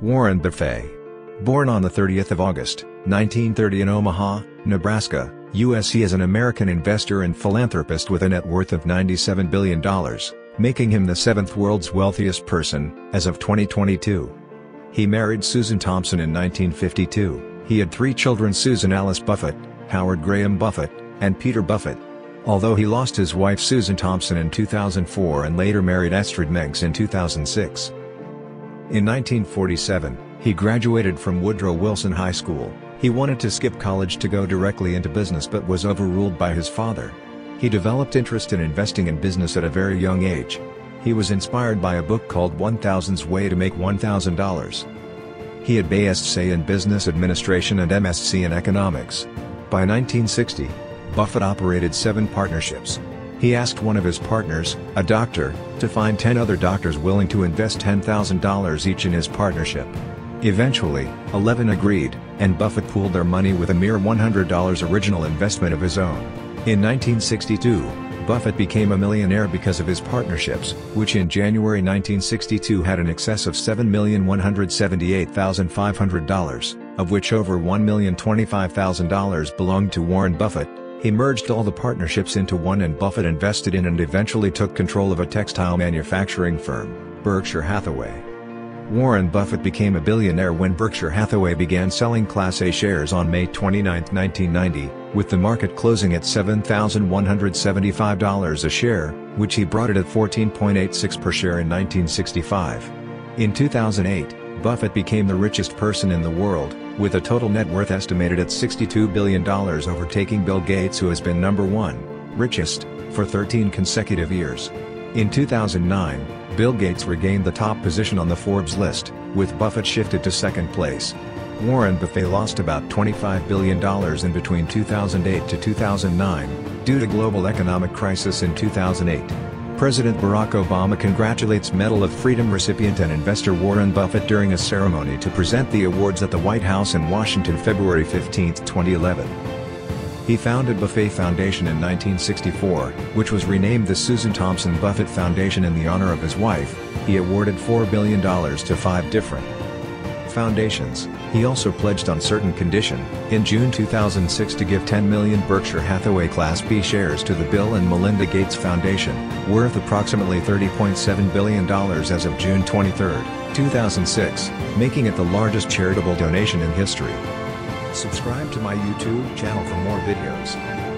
Warren Buffett. Born on the 30th of August, 1930 in Omaha, Nebraska, U.S. He is an American investor and philanthropist with a net worth of $97 billion, making him the seventh world's wealthiest person, as of 2022. He married Susan Thompson in 1952. He had three children Susan Alice Buffett, Howard Graham Buffett, and Peter Buffett. Although he lost his wife Susan Thompson in 2004 and later married Astrid Meggs in 2006. In 1947, he graduated from Woodrow Wilson High School, he wanted to skip college to go directly into business but was overruled by his father. He developed interest in investing in business at a very young age. He was inspired by a book called 1000's Way to Make $1,000. He had BSc in Business Administration and MSc in Economics. By 1960, Buffett operated seven partnerships. He asked one of his partners, a doctor, to find 10 other doctors willing to invest $10,000 each in his partnership. Eventually, 11 agreed, and Buffett pooled their money with a mere $100 original investment of his own. In 1962, Buffett became a millionaire because of his partnerships, which in January 1962 had an excess of $7,178,500, of which over $1,025,000 belonged to Warren Buffett. He merged all the partnerships into one and Buffett invested in and eventually took control of a textile manufacturing firm, Berkshire Hathaway. Warren Buffett became a billionaire when Berkshire Hathaway began selling Class A shares on May 29, 1990, with the market closing at $7,175 a share, which he brought it at 14.86 per share in 1965. In 2008, Buffett became the richest person in the world, with a total net worth estimated at $62 billion overtaking Bill Gates who has been number one, richest, for 13 consecutive years. In 2009, Bill Gates regained the top position on the Forbes list, with Buffett shifted to second place. Warren Buffett lost about $25 billion in between 2008 to 2009, due to global economic crisis in 2008. President Barack Obama congratulates Medal of Freedom recipient and investor Warren Buffett during a ceremony to present the awards at the White House in Washington February 15, 2011. He founded Buffett Foundation in 1964, which was renamed the Susan Thompson Buffett Foundation in the honor of his wife. He awarded $4 billion to five different foundations. He also pledged on certain condition, in June 2006 to give 10 million Berkshire Hathaway Class B shares to the Bill and Melinda Gates Foundation, worth approximately $30.7 billion as of June 23, 2006, making it the largest charitable donation in history. Subscribe to my YouTube channel for more videos.